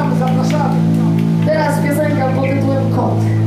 Zapraszamy, zapraszamy. Teraz piosenka pod tytułem Kot.